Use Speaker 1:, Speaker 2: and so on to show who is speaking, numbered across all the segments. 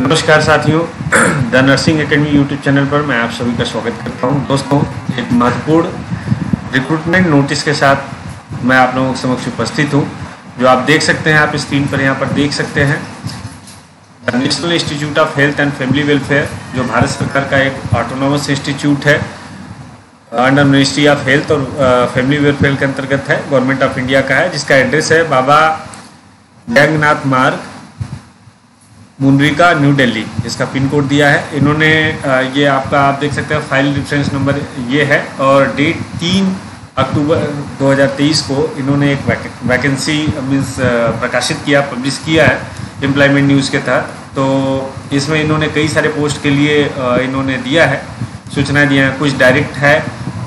Speaker 1: नमस्कार साथियों, the nursing academy YouTube channel पर मैं आप सभी का स्वागत करता हूँ। दोस्तों, एक महत्वपूर्ण रिक्रूटमेंट नोटिस के साथ मैं आप लोगों के समक्ष उपस्थित हूँ, जो आप देख सकते हैं, आप स्क्रीन पर यहाँ पर देख सकते हैं। The national institute of health and family welfare जो भारत सरकार का एक ऑटोनोमस इंस्टीट्यूट है अंडर मिनिस्ट्री ऑफ़ हेल्थ और फैमिली वेलफेयर के अंतर्गत है गवर्नमेंट ऑफ़ इंडिया का है, जिसका एड्रेस है बाबा बैंगनाथ मार्ग मुनरिका, न्यू दिल्ली, इसका पिन कोड दिया है। इन्होंने ये आपका, आप देख सकते हैं, फ़ाइल रेफरेंस नंबर ये है, और डेट तीन अक्टूबर 2023 को इन्होंने एक वैकेंसी मीन्स प्रकाशित किया पब्लिश किया है एम्प्लॉयमेंट न्यूज़ के तहत। तो इसमें इन्होंने कई सारे पोस्ट के लिए इन्होंने दिया है, सूचना दिया है। कुछ डायरेक्ट है,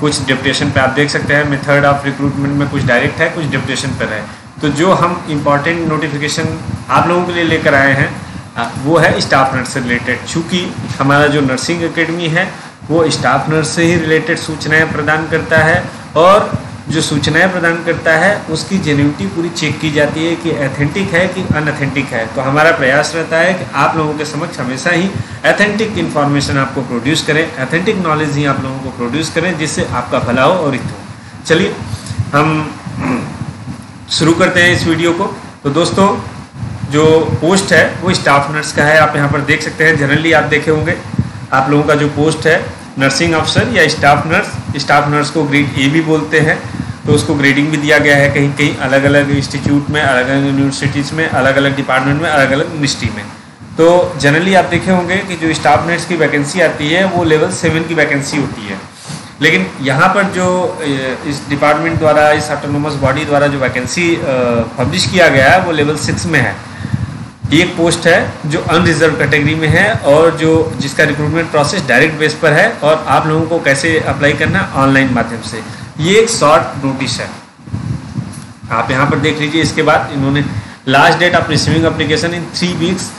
Speaker 1: कुछ डिप्टेशन पे आप देख सकते हैं मेथड ऑफ़ रिक्रूटमेंट में कुछ डायरेक्ट है, कुछ डिप्टेशन पर है। तो जो हम इंपॉर्टेंट नोटिफिकेशन आप लोगों के लिए लेकर आए हैं वो है स्टाफ नर्स से रिलेटेड चूँकि हमारा जो नर्सिंग एकेडमी है, वो स्टाफ नर्स से ही रिलेटेड सूचनाएँ प्रदान करता है और जो सूचनाएँ प्रदान करता है, उसकी जेन्यूटी पूरी चेक की जाती है कि एथेंटिक है कि अनऑथेंटिक है। तो हमारा प्रयास रहता है कि आप लोगों के समक्ष हमेशा ही एथेंटिक इन्फॉर्मेशन आपको प्रोड्यूस करें एथेंटिक नॉलेज ही आप लोगों को प्रोड्यूस करें, जिससे आपका भला हो और हित हो। चलिए, हम शुरू करते हैं इस वीडियो को। तो दोस्तों जो पोस्ट है, वो स्टाफ नर्स का है। आप यहाँ पर देख सकते हैं जनरली आप देखे होंगे। आप लोगों का जो पोस्ट है नर्सिंग अफसर या स्टाफ नर्स स्टाफ नर्स को ग्रेड ए भी बोलते हैं। तो उसको ग्रेडिंग भी दिया गया है कहीं कहीं अलग अलग इंस्टीट्यूट में अलग अलग यूनिवर्सिटीज़ में अलग अलग डिपार्टमेंट में अलग अलग मिनिस्ट्री में। तो जनरली आप देखे होंगे कि जो स्टाफ नर्स की वैकेंसी आती है, वो लेवल सेवन की वैकेंसी होती है। लेकिन यहाँ पर जो इस डिपार्टमेंट द्वारा, इस ऑटोनोमस बॉडी द्वारा जो वैकेंसी पब्लिश किया गया है, वो लेवल सिक्स में है। एक पोस्ट है जो अनरिजर्व कैटेगरी में है और जो जिसका रिक्रूटमेंट प्रोसेस डायरेक्ट बेस पर है और आप लोगों को कैसे अप्लाई करना है ऑनलाइन माध्यम से। ये एक शॉर्ट नोटिस है। आप यहाँ पर देख लीजिए, इसके बाद इन्होंने last date of receiving application in three weeks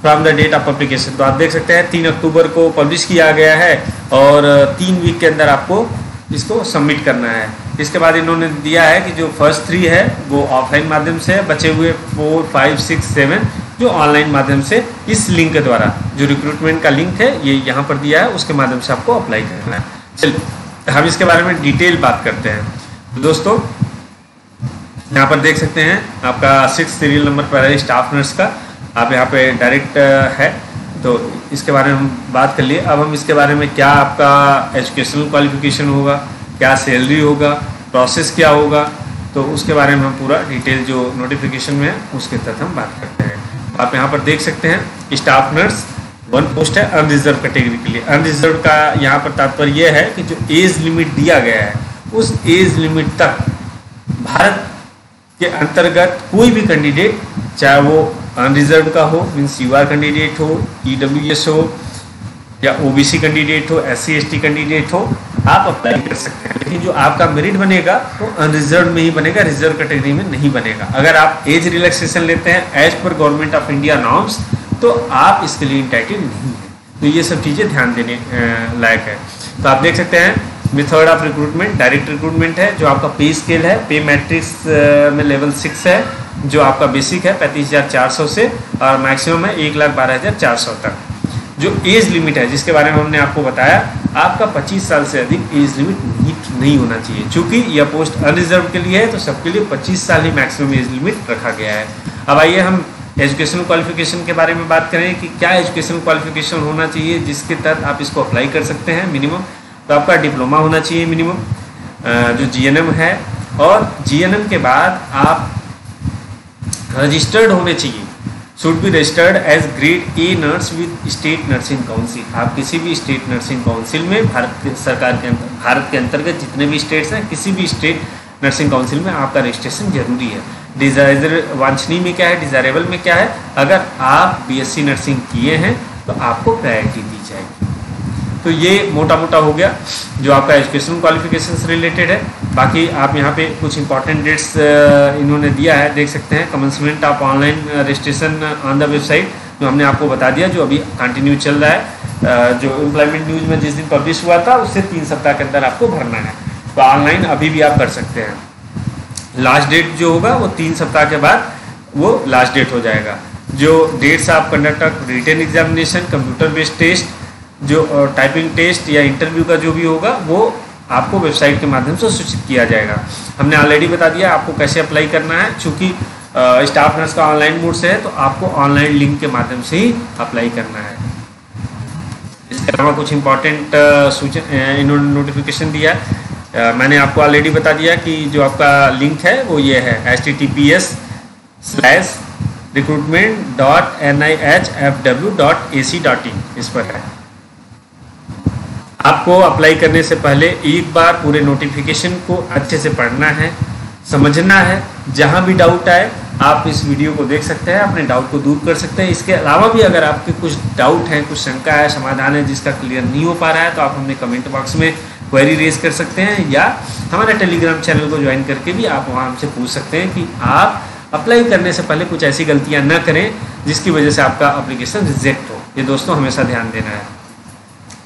Speaker 1: from the date of application तो आप देख सकते हैं, तीन अक्टूबर को पब्लिश किया गया है और, तीन वीक के अंदर आपको इसको सबमिट करना है। इसके बाद इन्होंने दिया है कि जो फ़र्स्ट थ्री है, वो ऑफलाइन माध्यम से है, बचे हुए फोर फाइव सिक्स सेवन जो ऑनलाइन माध्यम से इस लिंक के द्वारा, जो रिक्रूटमेंट का लिंक है, ये यहाँ पर दिया है, उसके माध्यम से आपको अप्लाई करना है। चलिए, हम इसके बारे में डिटेल बात करते हैं। दोस्तों, यहाँ पर देख सकते हैं, आपका सिक्स सीरियल नंबर पर है स्टाफ नर्स का। आप यहाँ पे डायरेक्ट है। तो इसके बारे में हम बात कर लिए। अब हम इसके बारे में क्या आपका एजुकेशनल क्वालिफिकेशन होगा? क्या सैलरी होगा प्रोसेस क्या होगा तो उसके बारे में हम पूरा डिटेल जो नोटिफिकेशन में है, उसके तहत हम बात करते हैं। आप यहाँ पर देख सकते हैं स्टाफ नर्स वन पोस्ट है अनरिजर्व कैटेगरी के लिए। अनरिजर्व का यहाँ पर तात्पर्य यह है कि जो एज लिमिट दिया गया है, उस एज लिमिट तक भारत के अंतर्गत कोई भी कैंडिडेट चाहे वो अनरिजर्व का हो मीन्स यू आर कैंडिडेट हो ई e हो, या ओबीसी कैंडिडेट हो एस सी कैंडिडेट हो आप अप्लाई कर सकते हैं। लेकिन जो आपका मेरिट बनेगा, वो अनरिजर्व में ही बनेगा रिज़र्व कैटेगरी में नहीं बनेगा। अगर आप एज रिलैक्सेशन लेते हैं as per government of India norms तो आप इसके लिए इंटाइटेड नहीं है। तो ये सब चीज़ें ध्यान देने लायक है। तो आप देख सकते हैं method of recruitment direct recruitment है, जो आपका पे स्केल है पे मैट्रिक्स में लेवल सिक्स है, जो आपका बेसिक है, पैंतीस हज़ार चार सौ से, और मैक्सिमम है एक लाख बारह हज़ार चार सौ तक। जो एज लिमिट है, जिसके बारे में हमने आपको बताया, आपका 25 साल से अधिक एज लिमिट मीट नहीं होना चाहिए। चूँकि यह पोस्ट अनरिजर्व के लिए है तो सबके लिए 25 साल ही मैक्सिमम एज लिमिट रखा गया है। अब आइए हम एजुकेशनल क्वालिफिकेशन के बारे में बात करें कि क्या एजुकेशन क्वालिफिकेशन होना चाहिए, जिसके तहत आप इसको अप्लाई कर सकते हैं मिनिमम तो आपका डिप्लोमा होना चाहिए मिनिमम जो जीएनएम है। और जीएनएम के बाद आप रजिस्टर्ड होने चाहिए। Should be registered as grade A nurse with state nursing council आप किसी भी स्टेट नर्सिंग काउंसिल में भारत सरकार के अंतर भारत के अंतर्गत जितने भी स्टेट्स हैं, किसी भी स्टेट नर्सिंग काउंसिल में आपका रजिस्ट्रेशन ज़रूरी है। डिज़ायर वांछनी में क्या है? डिजायरेबल में क्या है? अगर आप बीएससी नर्सिंग किए हैं तो आपको प्रायोरिटी दी जाएगी। तो ये मोटा मोटा हो गया, जो आपका एजुकेशन क्वालिफिकेशन से रिलेटेड है। बाकी आप यहाँ पे कुछ इंपॉर्टेंट डेट्स इन्होंने दिया है, देख सकते हैं। Commencement of online registration on the website जो हमने आपको बता दिया, जो अभी कंटिन्यू चल रहा है। जो एम्प्लॉयमेंट न्यूज़ में जिस दिन पब्लिश हुआ था, उससे तीन सप्ताह के अंदर आपको भरना है। तो ऑनलाइन अभी भी आप कर सकते हैं। लास्ट डेट जो होगा, वो तीन सप्ताह के बाद वो लास्ट डेट हो जाएगा। जो डेट्स आप conduct written examination computer based test जो टाइपिंग टेस्ट या इंटरव्यू का जो भी होगा, वो आपको वेबसाइट के माध्यम से सूचित किया जाएगा। हमने ऑलरेडी बता दिया आपको कैसे अप्लाई करना है। चूँकि स्टाफ नर्स का ऑनलाइन मोड से है तो आपको ऑनलाइन लिंक के माध्यम से ही अप्लाई करना है। इसके अलावा कुछ इंपॉर्टेंट सूचना इन्होंने नोटिफिकेशन दिया है। मैंने आपको ऑलरेडी बता दिया कि जो आपका लिंक है, वो ये है H T T P S slash recruitment dot N I H F W dot A C dot in इस पर है। आपको अप्लाई करने से पहले एक बार पूरे नोटिफिकेशन को अच्छे से पढ़ना है, समझना है। जहाँ भी डाउट आए, आप इस वीडियो को देख सकते हैं, अपने डाउट को दूर कर सकते हैं। इसके अलावा भी अगर आपके कुछ डाउट है, कुछ शंका है, समाधान है जिसका क्लियर नहीं हो पा रहा है तो आप हमें कमेंट बॉक्स में क्वेरी रेज कर सकते हैं, या हमारे टेलीग्राम चैनल को ज्वाइन करके भी आप वहाँ हमसे पूछ सकते हैं कि आप अप्लाई करने से पहले कुछ ऐसी गलतियाँ न करें, जिसकी वजह से आपका अप्लीकेशन रिजेक्ट हो। ये दोस्तों, हमेशा ध्यान देना है।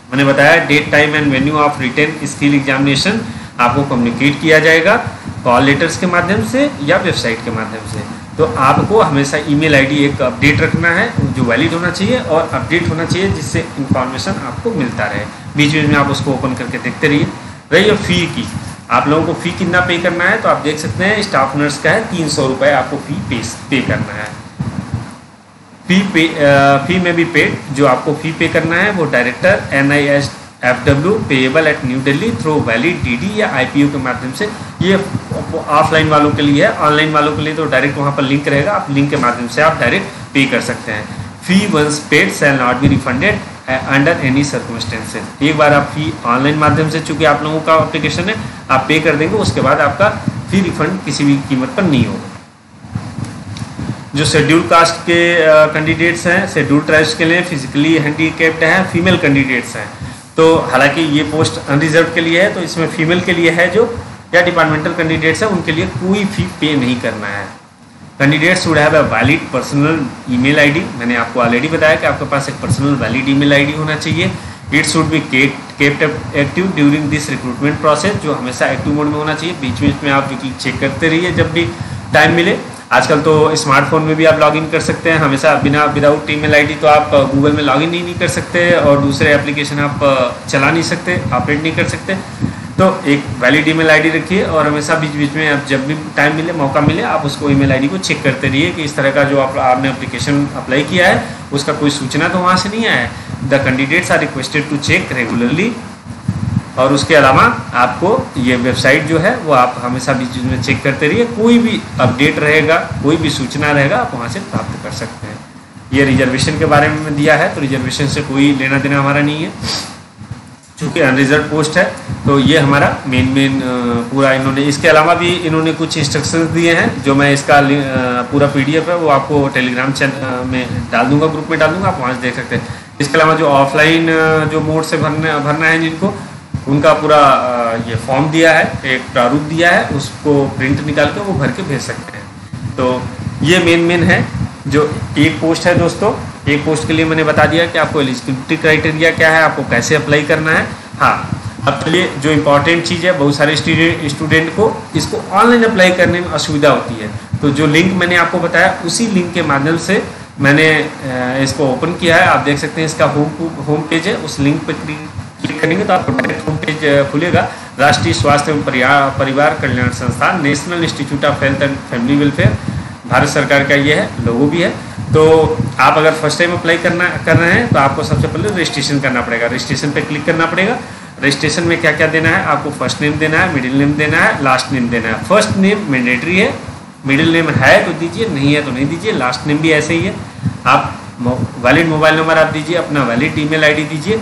Speaker 1: मैंने बताया date time and venue of written skill examination आपको कम्युनिकेट किया जाएगा कॉल लेटर्स के माध्यम से या वेबसाइट के माध्यम से। तो आपको हमेशा ईमेल आईडी एक अपडेट रखना है, जो वैलिड होना चाहिए और अपडेट होना चाहिए, जिससे इंफॉर्मेशन आपको मिलता रहे। बीच बीच में आप उसको ओपन करके देखते रहिए। रही फ़ी की। आप लोगों को फ़ी कितना पे करना है तो आप देख सकते हैं स्टाफ नर्स का है, तीन सौ रुपये आपको फ़ी पे पे करना है। फ़ी पे फ़ी में भी पेड जो आपको फ़ी पे करना है, वो director N I S F W payable at New Delhi through valid D या आई पी यू के माध्यम से। ये ऑफलाइन वालों के लिए है। ऑनलाइन वालों के लिए तो डायरेक्ट वहाँ पर लिंक रहेगा। आप लिंक के माध्यम से आप डायरेक्ट पे कर सकते हैं। Fee once paid shall not be refunded under any circumstances एक बार आप फ़ी ऑनलाइन माध्यम से, चूँकि आप लोगों का अप्लीकेशन है, आप पे कर देंगे, उसके बाद आपका फ़ी रिफंड किसी भी कीमत पर नहीं होगा। जो शेड्यूल कास्ट के कैंडिडेट्स हैं शेड्यूल ट्राइब्स के लिए फिजिकली हैंडीकेप्ड हैं फीमेल कैंडिडेट्स हैं। तो हालाँकि ये पोस्ट अनरिजर्व के लिए है तो इसमें फीमेल के लिए है जो, या डिपार्टमेंटल कैंडिडेट्स हैं, उनके लिए कोई फ़ी पे नहीं करना है। Candidates would have a valid personal email ID मैंने आपको ऑलरेडी बताया कि आपके पास एक पर्सनल वैलिड ईमेल आईडी होना चाहिए। It should be kept active during this recruitment process जो हमेशा एक्टिव मोड में होना चाहिए। बीच बीच में आप वीकली चेक करते रहिए जब भी टाइम मिले। आजकल तो स्मार्टफ़ोन में भी आप लॉगिन कर सकते हैं। हमेशा बिना विदाउट ईमेल आईडी तो आप गूगल में लॉगिन ही नहीं कर सकते और दूसरे एप्लीकेशन आप चला नहीं सकते, ऑपरेट नहीं कर सकते। तो एक वैलिड ईमेल आईडी रखिए और हमेशा बीच बीच में आप जब भी टाइम मिले, मौका मिले, आप उसको ईमेल आईडी को चेक करते रहिए कि इस तरह का जो आप, आपने एप्लीकेशन अप्लाई किया है, उसका कोई सूचना तो वहाँ से नहीं आया है। The candidates are requested to check regularly और उसके अलावा आपको ये वेबसाइट जो है, वो आप हमेशा बीच बीच में चेक करते रहिए। कोई भी अपडेट रहेगा, कोई भी सूचना रहेगा, आप वहाँ से प्राप्त कर सकते हैं। ये रिजर्वेशन के बारे में दिया है तो रिजर्वेशन से कोई लेना देना हमारा नहीं है। चूँकि अनरिजर्व पोस्ट है तो ये हमारा मेन मेन पूरा इन्होंने, इसके अलावा भी इन्होंने कुछ इंस्ट्रक्शंस दिए हैं, जो मैं इसका पूरा पीडीएफ है, वो आपको टेलीग्राम चैनल में डाल दूँगा ग्रुप में डाल दूँगा, आप वहाँ से देख सकते हैं। इसके अलावा जो ऑफलाइन जो मोड से भरना भरना है जिनको उनका पूरा ये फॉर्म दिया है, एक प्रारूप दिया है, उसको प्रिंट निकाल के वो भर के भेज सकते हैं। तो ये मेन मेन है, जो एक पोस्ट है दोस्तों, एक पोस्ट के लिए मैंने बता दिया कि आपको एलिजिबिलिटी क्राइटेरिया क्या है, आपको कैसे अप्लाई करना है। हाँ अब चलिए, जो इम्पोर्टेंट चीज़ है, बहुत सारे स्टूडेंट को, इसको ऑनलाइन अप्लाई करने में असुविधा होती है। तो जो लिंक मैंने आपको बताया, उसी लिंक के माध्यम से मैंने इसको ओपन किया है। आप देख सकते हैं, इसका होम होम पेज है, उस लिंक पर क्लिक क्लिक करेंगे तो आपको डायरेक्ट होम पेज खुलेगा। राष्ट्रीय स्वास्थ्य एवं परिवार कल्याण संस्थान national institute of health and family welfare Bharat सरकार का ये है, लोगो भी है। तो आप अगर फ़र्स्ट टाइम अप्लाई करना, कर रहे हैं तो आपको सबसे पहले रजिस्ट्रेशन करना पड़ेगा। रजिस्ट्रेशन पे क्लिक करना पड़ेगा। रजिस्ट्रेशन में क्या क्या देना है? आपको फ़र्स्ट नेम देना है मिडिल नेम देना है लास्ट नेम देना है। फ़र्स्ट नेम मैंडेटरी है। मिडिल नेम है तो दीजिए, नहीं है तो नहीं दीजिए। लास्ट नेम भी ऐसे ही है। आप वैलिड मोबाइल नंबर आप दीजिए, अपना वैलिड ईमेल आईडी दीजिए।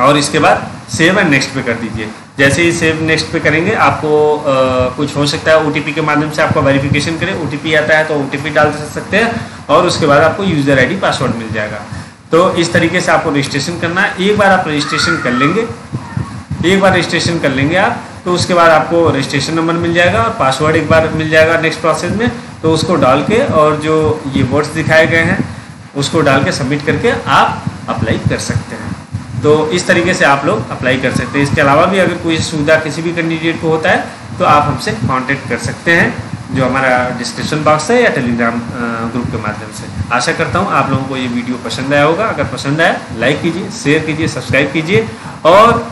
Speaker 1: और इसके बाद सेव एंड नेक्स्ट पे कर दीजिए। जैसे ही सेव नेक्स्ट पे करेंगे आपको आ, कुछ हो सकता है ओटीपी के माध्यम से आपका वेरिफिकेशन करें ओटीपी आता है तो ओटीपी डाल सकते हैं और उसके बाद आपको यूज़र आईडी पासवर्ड मिल जाएगा। तो इस तरीके से आपको रजिस्ट्रेशन करना है। एक बार आप रजिस्ट्रेशन कर लेंगे एक बार रजिस्ट्रेशन कर लेंगे आप तो उसके बाद आपको रजिस्ट्रेशन नंबर मिल जाएगा और पासवर्ड एक बार मिल जाएगा नेक्स्ट प्रोसेस में। तो उसको डाल के और जो ये वर्ड्स दिखाए गए हैं उसको डाल के सबमिट करके आप अप्लाई कर सकते हैं। तो इस तरीके से आप लोग अप्लाई कर सकते हैं। इसके अलावा भी अगर कोई सुविधा किसी भी कैंडिडेट को होता है तो आप हमसे कांटेक्ट कर सकते हैं, जो हमारा डिस्क्रिप्शन बॉक्स है या टेलीग्राम ग्रुप के माध्यम से। आशा करता हूँ आप लोगों को ये वीडियो पसंद आया होगा। अगर पसंद आया लाइक कीजिए शेयर कीजिए सब्सक्राइब कीजिए और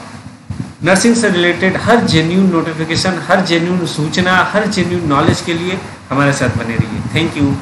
Speaker 1: नर्सिंग से रिलेटेड हर जेन्यून नोटिफिकेशन हर जेन्यून सूचना, हर जेन्यून नॉलेज के लिए हमारे साथ बने रहिए। Thank you